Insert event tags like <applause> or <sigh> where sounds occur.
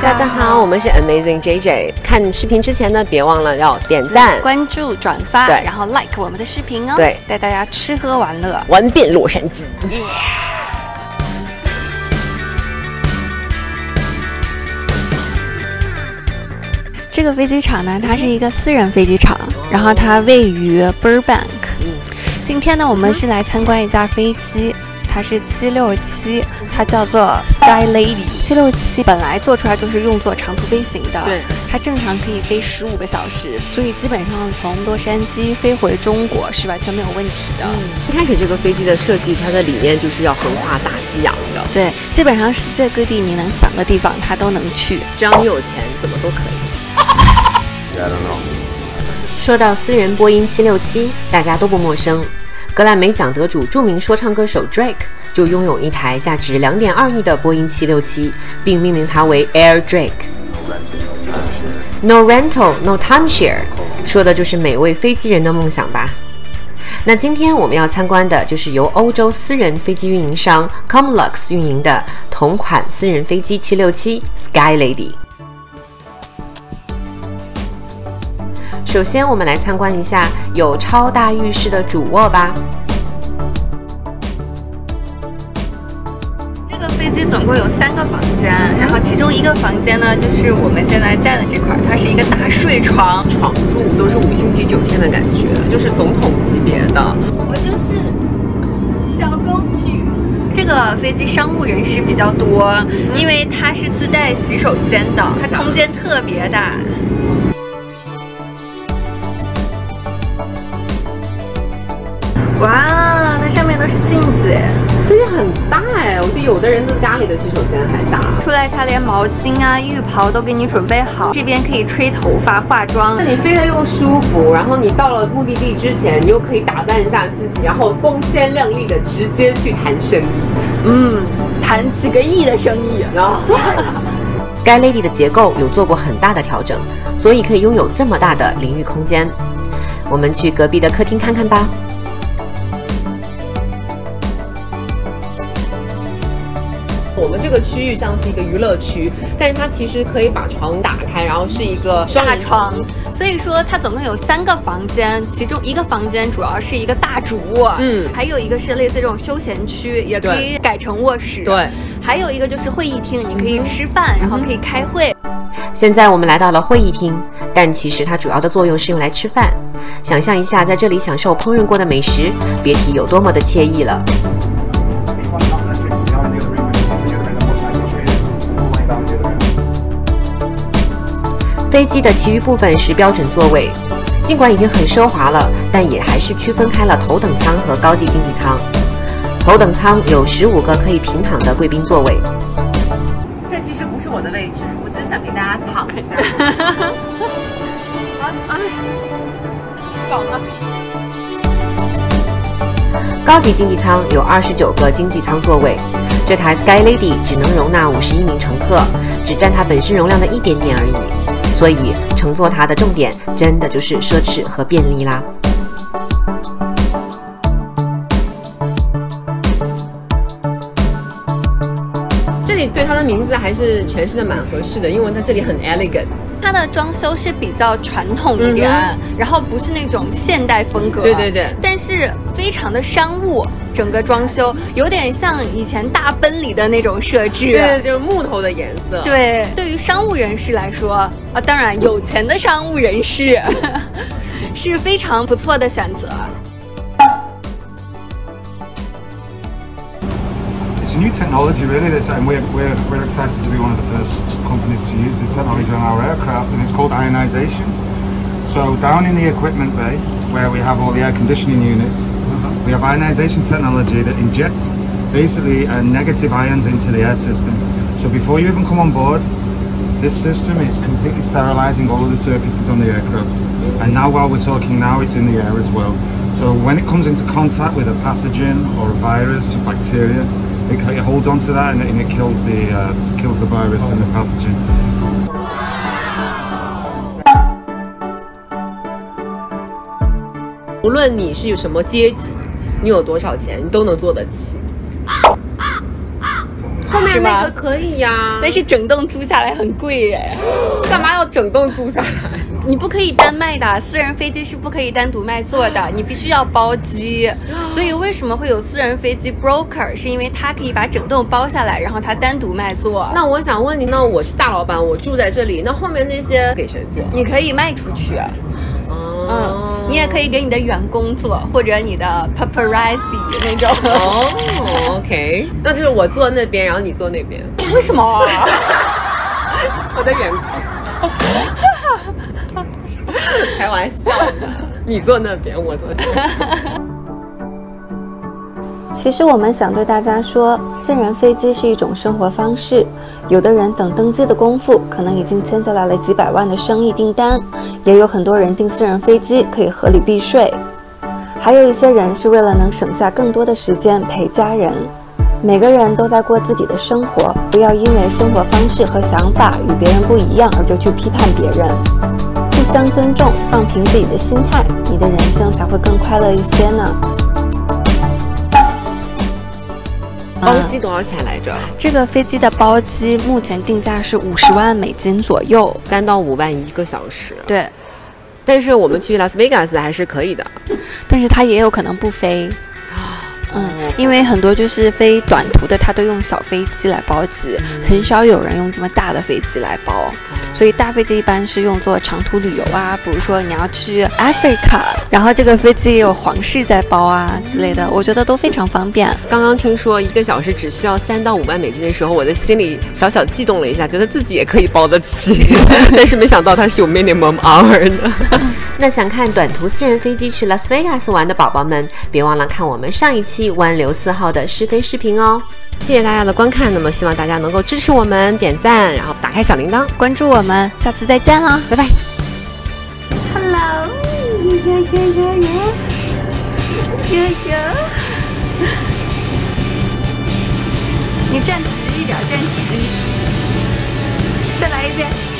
大家好，我们是 Amazing JJ。看视频之前呢，别忘了要点赞、关注、转发，对然后 like 我们的视频哦。对带大家吃喝玩乐。玩遍洛杉矶。这个飞机场呢，它是一个私人飞机场，然后它位于 Burbank。嗯，今天呢，我们是来参观一架飞机，它是七六七它叫做 Sky Lady。七六七本来做出来就是用作长途飞行的，对，它正常可以飞十五个小时，所以基本上从洛杉矶飞回中国是完全没有问题的。一开始这个飞机的设计，它的理念就是要横跨大西洋的，对，基本上世界各地你能想的地方，它都能去。只要你有钱，怎么都可以。<laughs> 说到私人波音767，大家都不陌生。格莱美奖得主、著名说唱歌手 Drake 就拥有一台价值2.2亿的波音767，并命名它为 Air Drake。No rental, no timeshare，说的就是每位飞机人的梦想吧。那今天我们要参观的就是由欧洲私人飞机运营商 Comlux 运营的同款私人飞机767 Sky Lady。首先，我们来参观一下有超大浴室的主卧吧。这个飞机总共有三个房间，然后其中一个房间呢，就是我们现在在的这块儿，它是一个大睡床。床褥都是五星级酒店的感觉，就是总统级别的。我就是小公举。这个飞机商务人士比较多，因为它是自带洗手间的，它空间特别大。哇，那上面都是镜子哎！真的很大哎，我觉得有的人的家里的洗手间还大。出来，它连毛巾啊、浴袍都给你准备好，这边可以吹头发、化妆那。你飞得又舒服，然后你到了目的地之前，你又可以打扮一下自己，然后光鲜亮丽的直接去谈生意。嗯，谈几个亿的生意。然后 <laughs> Sky Lady 的结构有做过很大的调整，所以可以拥有这么大的淋浴空间。我们去隔壁的客厅看看吧。我们这个区域像是一个娱乐区，但是它其实可以把床打开，然后是一个双人大床，所以说它总共有三个房间，其中一个房间主要是一个大主卧，嗯还有一个是类似这种休闲区，也可以改成卧室，对，还有一个就是会议厅，你可以吃饭，然后可以开会。现在我们来到了会议厅，但其实它主要的作用是用来吃饭。想象一下，在这里享受烹饪过的美食，别提有多么的惬意了。飞机的其余部分是标准座位，尽管已经很奢华了，但也还是区分开了头等舱和高级经济舱。头等舱有十五个可以平躺的贵宾座位，这其实不是我的位置，我只是想给大家躺一下。<laughs> 高级经济舱有二十九个经济舱座位，这台 Sky Lady 只能容纳五十一名乘客，只占它本身容量的一点点而已。所以乘坐它的重点真的就是奢侈和便利啦。这里对它的名字还是诠释的蛮合适的，因为它这里很 elegant。它的装修是比较传统一点，然后不是那种现代风格，对对对但是非常的商务，整个装修有点像以前大奔里的那种设置。对，就是木头的颜色。对，对于商务人士来说，啊，当然有钱的商务人士是非常不错的选择。It's a new technology, really. That's, and we're, we're, we're excited to be one of the first companies to use this technology on our aircraft, and it's called ionization. So, down in the equipment bay, where we have all the air conditioning units, we have ionization technology that injects basically uh, negative ions into the air system. So, before you even come on board, this system is completely sterilizing all of the surfaces on the aircraft. And now, while we're talking now, it's in the air as well. So, when it comes into contact with a pathogen or a virus, a bacteria, it, it holds onto that and it, and it kills the uh, kills the virus and the pathogen. 无论你是有什么阶级， 你有多少钱，你都能做得起。后面那个可以呀、但是整栋租下来很贵耶，<laughs> 干嘛要整栋租下来？<laughs> 你不可以单卖的，私人飞机是不可以单独卖座的，你必须要包机。<gasps> 所以为什么会有私人飞机 broker？是因为他可以把整栋包下来，然后他单独卖座。那我想问你，那我是大老板，我住在这里，那后面那些给谁做？你可以卖出去，哦嗯，你也可以给你的员工做，或者你的 paparazzi 那种。哦，OK，那就是我坐那边，然后你坐那边，为什么？我的员工。<laughs> 开玩笑的，你坐那边，我坐这边。其实我们想对大家说，私人飞机是一种生活方式。有的人等登机的功夫，可能已经签下来了几百万的生意订单；也有很多人订私人飞机可以合理避税。还有一些人是为了能省下更多的时间陪家人。每个人都在过自己的生活，不要因为生活方式和想法与别人不一样而就去批判别人。互相尊重，放平自己的心态，你的人生才会更快乐一些呢。包机多少钱来着？这个飞机的包机目前定价是五十万美金左右。三到五万一个小时。对，但是我们去拉斯维加斯还是可以的。但是它也有可能不飞。嗯，因为很多就是飞短途的，他都用小飞机来包机，很少有人用这么大的飞机来包。所以大飞机一般是用作长途旅游啊，比如说你要去 Africa，然后这个飞机也有皇室在包啊之类的，我觉得都非常方便。刚刚听说一个小时只需要三到五万美金的时候，我的心里小小悸动了一下，觉得自己也可以包得起，<laughs> 但是没想到它是有 minimum hour 的。<laughs> 那想看短途私人飞机去 Las Vegas 玩的宝宝们，别忘了看我们上一期湾流四号的试飞视频哦。谢谢大家的观看，那么希望大家能够支持我们，点赞，然后打开小铃铛，关注我们，下次再见啦，拜拜。Hello，呀呀呀呀呀呀呀！你站直一点，站直一点，再来一遍。